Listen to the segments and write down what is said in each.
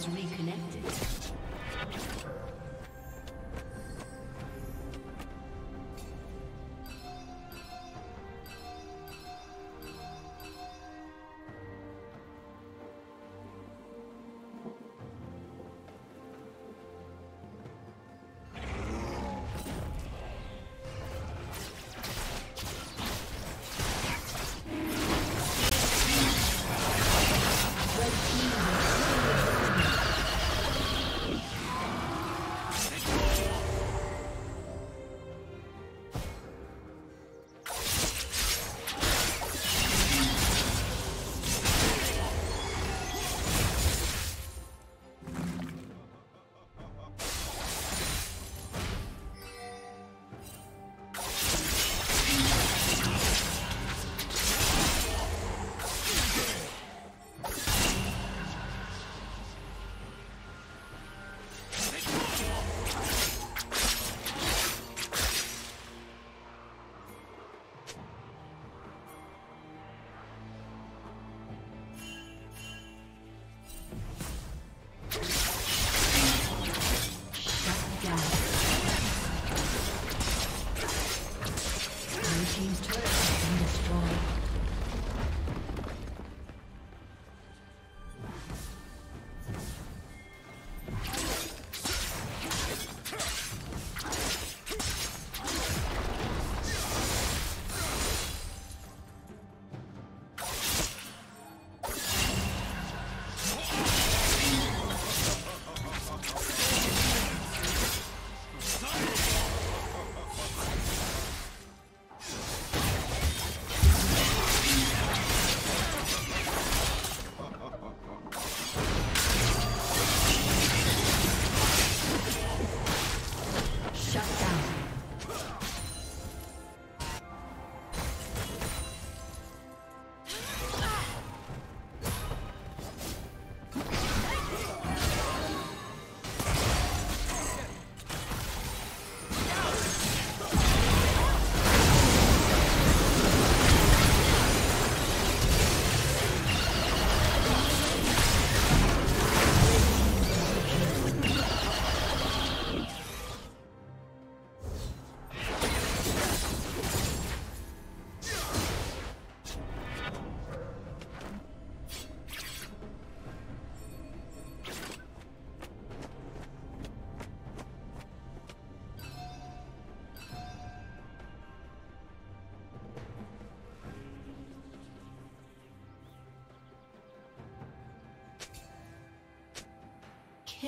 Has reconnected.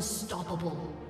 Unstoppable.